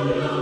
Hallelujah.